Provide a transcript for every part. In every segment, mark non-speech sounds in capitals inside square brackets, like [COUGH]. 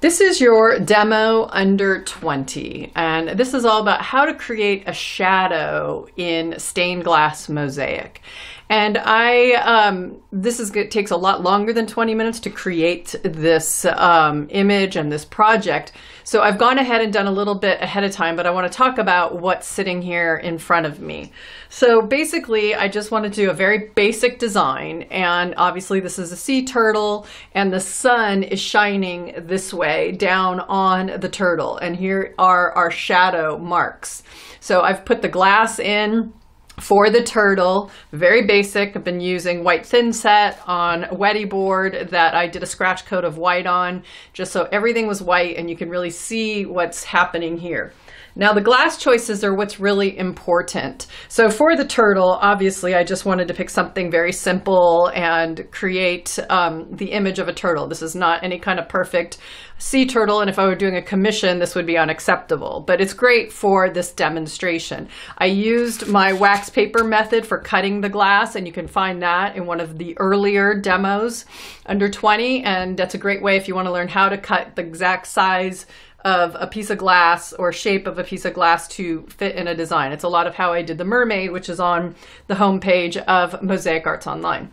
This is your demo under 20, and this is all about how to create a shadow in stained glass mosaic. And I, um, this is it takes a lot longer than 20 minutes to create this um, image and this project. So I've gone ahead and done a little bit ahead of time, but I want to talk about what's sitting here in front of me. So basically, I just want to do a very basic design, and obviously this is a sea turtle, and the sun is shining this way down on the turtle, and here are our shadow marks. So I've put the glass in for the turtle, very basic. I've been using white thin set on a Wedi board that I did a scratch coat of white on, just so everything was white and you can really see what's happening here. Now the glass choices are what's really important. So for the turtle, obviously I just wanted to pick something very simple and create um, the image of a turtle. This is not any kind of perfect sea turtle, and if I were doing a commission, this would be unacceptable. But it's great for this demonstration. I used my wax paper method for cutting the glass, and you can find that in one of the earlier demos under 20, and that's a great way if you want to learn how to cut the exact size of a piece of glass or shape of a piece of glass to fit in a design. It's a lot of how I did the mermaid, which is on the homepage of Mosaic Arts Online.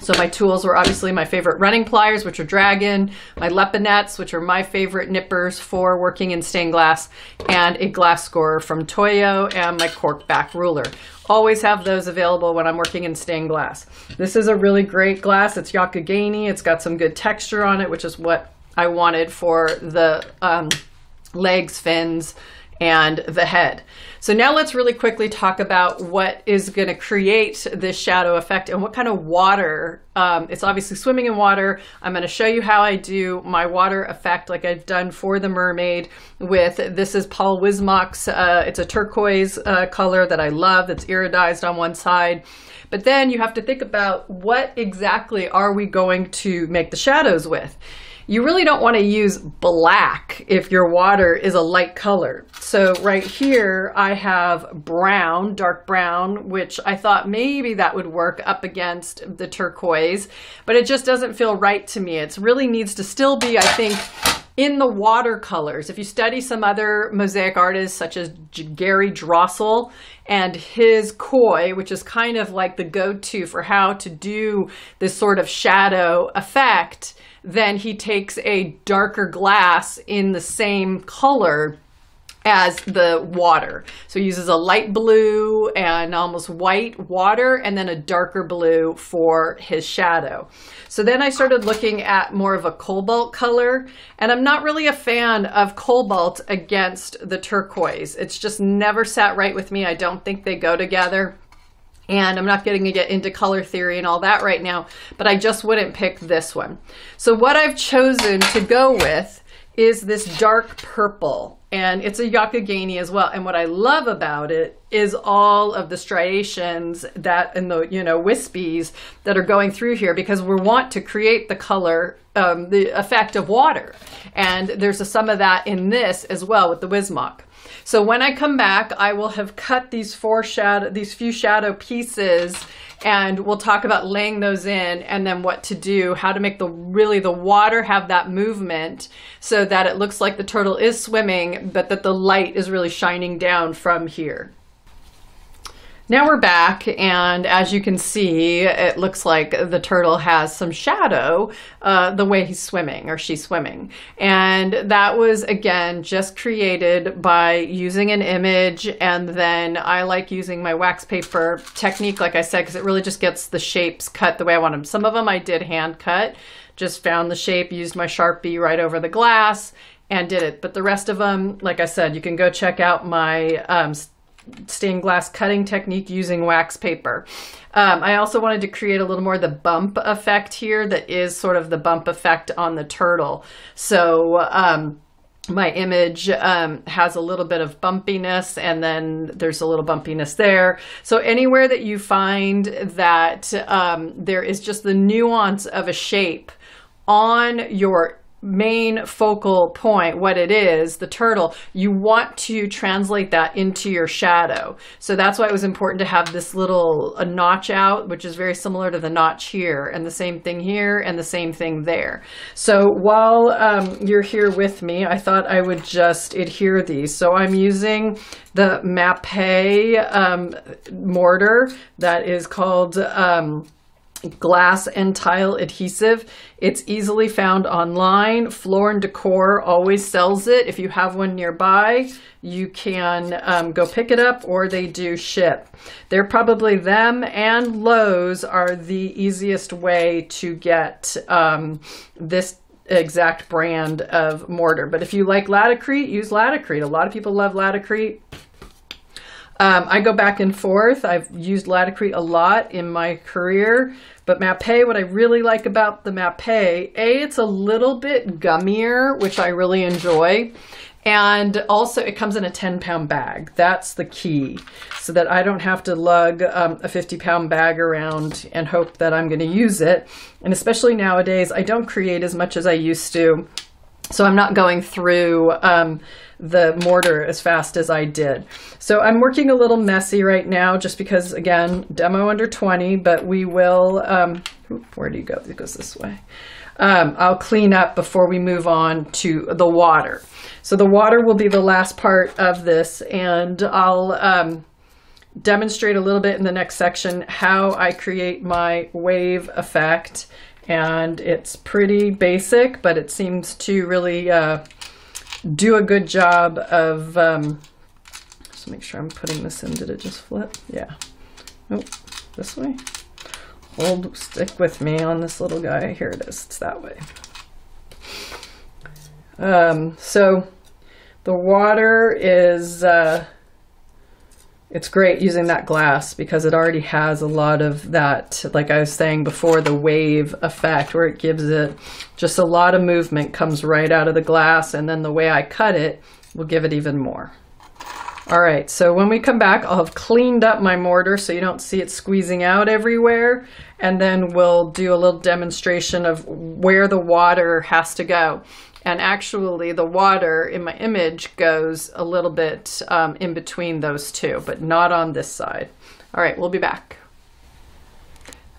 So my tools were obviously my favorite running pliers, which are Dragon, my Leponitts, which are my favorite nippers for working in stained glass, and a glass scorer from Toyo, and my cork back ruler. Always have those available when I'm working in stained glass. This is a really great glass. It's Youghiogheny. It's got some good texture on it, which is what I wanted for the um, legs, fins, and the head. So now let's really quickly talk about what is going to create this shadow effect and what kind of water. Um, it's obviously swimming in water. I'm going to show you how I do my water effect like I've done for the mermaid with, this is Paul Wissmach's, uh, it's a turquoise uh, color that I love that's iridized on one side. But then you have to think about what exactly are we going to make the shadows with you really don't want to use black if your water is a light color. So right here I have brown, dark brown, which I thought maybe that would work up against the turquoise, but it just doesn't feel right to me. It really needs to still be, I think, in the watercolors. If you study some other mosaic artists such as Gary Drostle and his koi, which is kind of like the go-to for how to do this sort of shadow effect, then he takes a darker glass in the same color as the water. So he uses a light blue and almost white water and then a darker blue for his shadow. So then I started looking at more of a cobalt color and I'm not really a fan of cobalt against the turquoise. It's just never sat right with me. I don't think they go together. And I'm not getting to get into color theory and all that right now, but I just wouldn't pick this one. So what I've chosen to go with is this dark purple and it's a Youghiogheny as well. And what I love about it is all of the striations that and the you know wispies that are going through here because we want to create the color, um, the effect of water, and there's a, some of that in this as well with the Wissmach. So when I come back, I will have cut these four shadow, these few shadow pieces and we'll talk about laying those in and then what to do, how to make the really the water have that movement so that it looks like the turtle is swimming, but that the light is really shining down from here. Now we're back, and as you can see, it looks like the turtle has some shadow uh, the way he's swimming or she's swimming. And that was, again, just created by using an image, and then I like using my wax paper technique, like I said, because it really just gets the shapes cut the way I want them. Some of them I did hand cut, just found the shape, used my Sharpie right over the glass, and did it. But the rest of them, like I said, you can go check out my um, stained glass cutting technique using wax paper. Um, I also wanted to create a little more the bump effect here that is sort of the bump effect on the turtle. So um, my image um, has a little bit of bumpiness and then there's a little bumpiness there. So anywhere that you find that um, there is just the nuance of a shape on your main focal point, what it is, the turtle, you want to translate that into your shadow. So that's why it was important to have this little a notch out, which is very similar to the notch here, and the same thing here, and the same thing there. So while um, you're here with me, I thought I would just adhere these. So I'm using the Mapei um, mortar that is called. Um, glass and tile adhesive. It's easily found online. Floor and Decor always sells it. If you have one nearby, you can um, go pick it up or they do ship. They're probably them and Lowe's are the easiest way to get um, this exact brand of mortar. But if you like Laticrete, use Laticrete. A lot of people love Laticrete. Um, I go back and forth. I've used Laticrete a lot in my career, but Mapei, what I really like about the Mapei, A, it's a little bit gummier, which I really enjoy. And also, it comes in a 10 pound bag. That's the key, so that I don't have to lug um, a 50 pound bag around and hope that I'm going to use it. And especially nowadays, I don't create as much as I used to. So I'm not going through um, the mortar as fast as I did. So I'm working a little messy right now just because, again, demo under 20, but we will, um, where do you go? It goes this way. Um, I'll clean up before we move on to the water. So the water will be the last part of this, and I'll um, demonstrate a little bit in the next section how I create my wave effect. And it's pretty basic, but it seems to really uh, do a good job of, um, just make sure I'm putting this in. Did it just flip? Yeah. Nope. This way. Hold, stick with me on this little guy. Here it is. It's that way. Um, so the water is, uh, it's great using that glass because it already has a lot of that, like I was saying before, the wave effect where it gives it just a lot of movement comes right out of the glass. And then the way I cut it will give it even more. All right, so when we come back, I'll have cleaned up my mortar so you don't see it squeezing out everywhere. And then we'll do a little demonstration of where the water has to go. And actually, the water in my image goes a little bit um, in between those two, but not on this side. All right, we'll be back.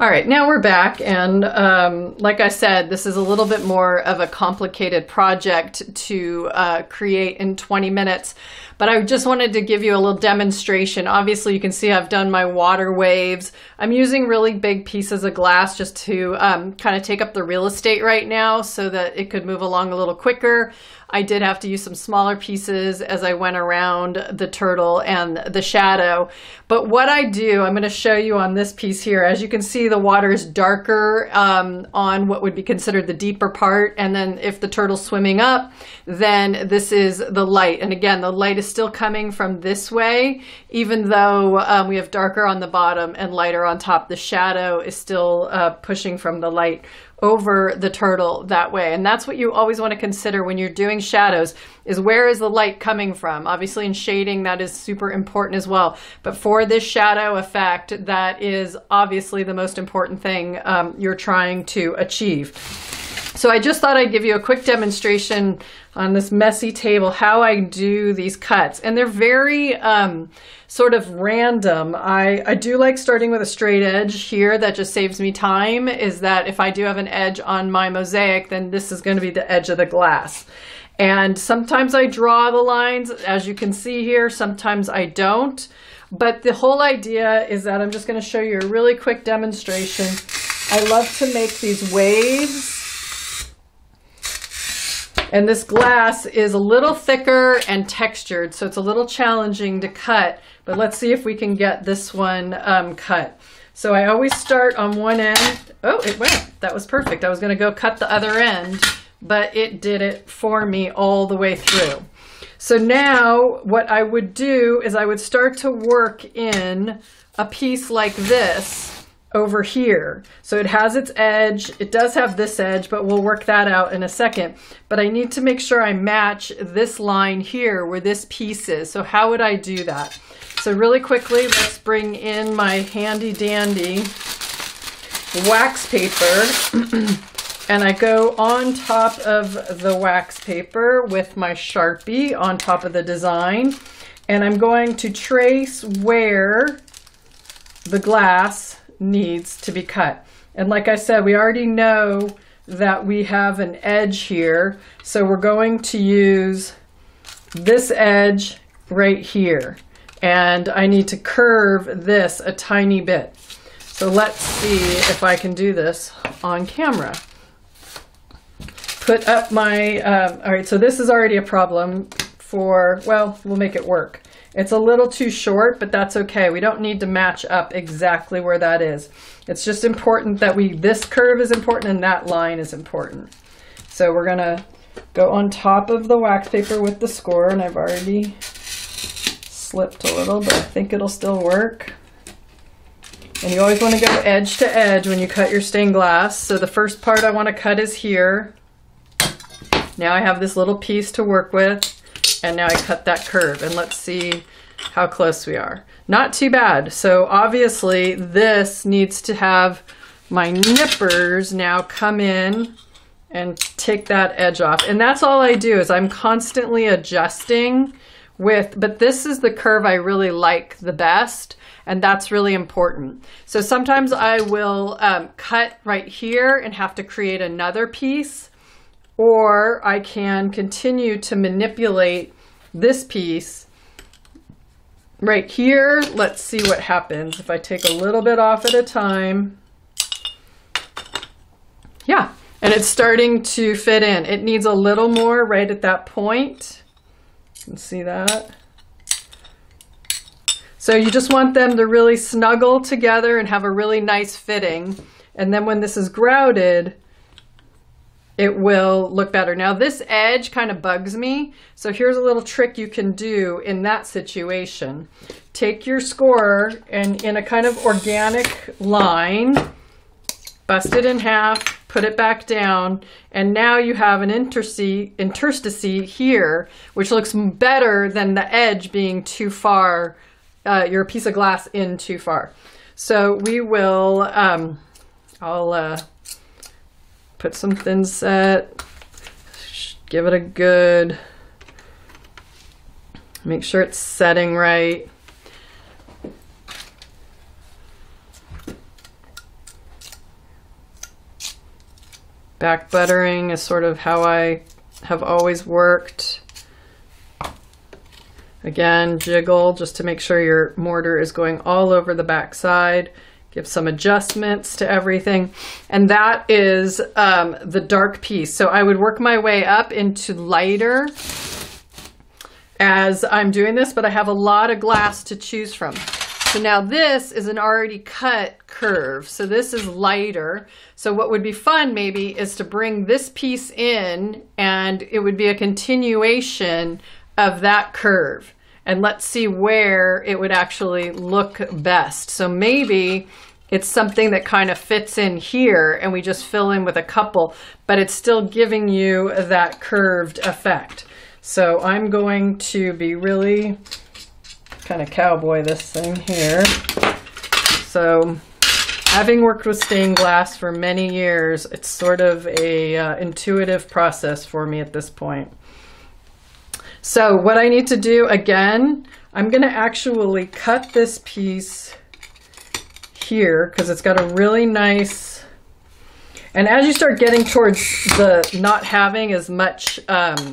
All right, now we're back, and um, like I said, this is a little bit more of a complicated project to uh, create in 20 minutes, but I just wanted to give you a little demonstration. Obviously, you can see I've done my water waves. I'm using really big pieces of glass just to um, kind of take up the real estate right now so that it could move along a little quicker. I did have to use some smaller pieces as I went around the turtle and the shadow. But what I do, I'm going to show you on this piece here. As you can see, the water is darker um, on what would be considered the deeper part. And then if the turtle's swimming up, then this is the light. And again, the light is still coming from this way, even though um, we have darker on the bottom and lighter on top. The shadow is still uh, pushing from the light over the turtle that way. And that's what you always want to consider when you're doing shadows is where is the light coming from? Obviously in shading that is super important as well. But for this shadow effect, that is obviously the most important thing um, you're trying to achieve. So I just thought I'd give you a quick demonstration on this messy table how I do these cuts. And they're very um, sort of random. I, I do like starting with a straight edge here. That just saves me time is that if I do have an edge on my mosaic, then this is going to be the edge of the glass. And sometimes I draw the lines, as you can see here. Sometimes I don't. But the whole idea is that I'm just going to show you a really quick demonstration. I love to make these waves and this glass is a little thicker and textured, so it's a little challenging to cut, but let's see if we can get this one um, cut. So I always start on one end. Oh, it went. That was perfect. I was going to go cut the other end, but it did it for me all the way through. So now what I would do is I would start to work in a piece like this over here. So it has its edge. It does have this edge, but we'll work that out in a second. But I need to make sure I match this line here where this piece is. So how would I do that? So really quickly, let's bring in my handy dandy wax paper. [CLEARS THROAT] and I go on top of the wax paper with my Sharpie on top of the design. And I'm going to trace where the glass needs to be cut. And like I said, we already know that we have an edge here. So we're going to use this edge right here. And I need to curve this a tiny bit. So let's see if I can do this on camera. Put up my, uh, all right, so this is already a problem for, well, we'll make it work. It's a little too short, but that's okay. We don't need to match up exactly where that is. It's just important that we, this curve is important and that line is important. So we're gonna go on top of the wax paper with the score and I've already slipped a little, but I think it'll still work. And you always want to go edge to edge when you cut your stained glass. So the first part I want to cut is here. Now I have this little piece to work with and now I cut that curve and let's see how close we are. Not too bad. So obviously this needs to have my nippers now come in and take that edge off. And that's all I do is I'm constantly adjusting with, but this is the curve I really like the best. And that's really important. So sometimes I will um, cut right here and have to create another piece or I can continue to manipulate this piece right here. Let's see what happens if I take a little bit off at a time. Yeah, and it's starting to fit in. It needs a little more right at that point. You can see that. So you just want them to really snuggle together and have a really nice fitting. And then when this is grouted, it will look better. Now this edge kind of bugs me. So here's a little trick you can do in that situation. Take your score and in a kind of organic line, bust it in half, put it back down, and now you have an interstice here, which looks better than the edge being too far, uh, your piece of glass in too far. So we will, um, I'll uh, put some thin set, give it a good, make sure it's setting right. Back buttering is sort of how I have always worked. Again, jiggle just to make sure your mortar is going all over the back side give some adjustments to everything. And that is um, the dark piece. So I would work my way up into lighter as I'm doing this, but I have a lot of glass to choose from. So now this is an already cut curve. So this is lighter. So what would be fun maybe is to bring this piece in and it would be a continuation of that curve and let's see where it would actually look best. So maybe it's something that kind of fits in here and we just fill in with a couple, but it's still giving you that curved effect. So I'm going to be really kind of cowboy this thing here. So having worked with stained glass for many years, it's sort of a uh, intuitive process for me at this point. So what I need to do again, I'm going to actually cut this piece here because it's got a really nice, and as you start getting towards the not having as much um,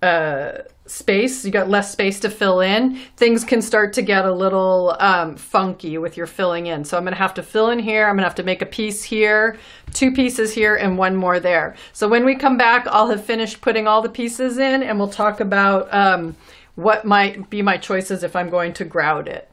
uh, space, you got less space to fill in, things can start to get a little um, funky with your filling in. So I'm gonna have to fill in here, I'm gonna have to make a piece here, two pieces here, and one more there. So when we come back, I'll have finished putting all the pieces in and we'll talk about um, what might be my choices if I'm going to grout it.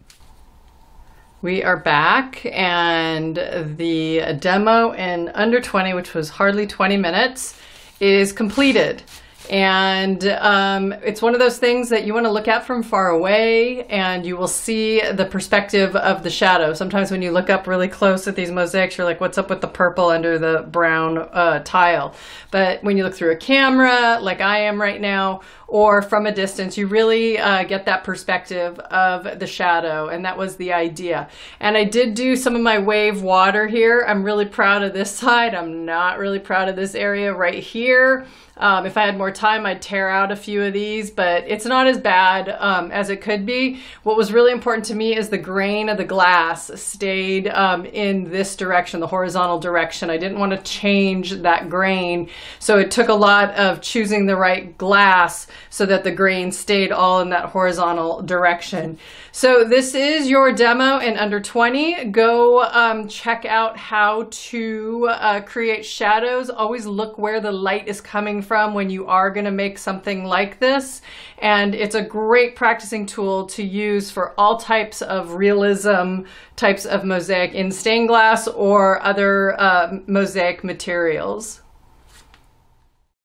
We are back and the demo in under 20, which was hardly 20 minutes, is completed. And um, it's one of those things that you want to look at from far away and you will see the perspective of the shadow. Sometimes when you look up really close at these mosaics, you're like, what's up with the purple under the brown uh, tile? But when you look through a camera, like I am right now, or from a distance, you really uh, get that perspective of the shadow. And that was the idea. And I did do some of my wave water here. I'm really proud of this [LAUGHS] side. I'm not really proud of this area right here. Um, if I had more time, I'd tear out a few of these, but it's not as bad um, as it could be. What was really important to me is the grain of the glass stayed um, in this direction, the horizontal direction. I didn't want to change that grain, so it took a lot of choosing the right glass so that the grain stayed all in that horizontal direction. So this is your demo in under 20. Go um, check out how to uh, create shadows. Always look where the light is coming from when you are going to make something like this. And it's a great practicing tool to use for all types of realism types of mosaic in stained glass or other uh, mosaic materials.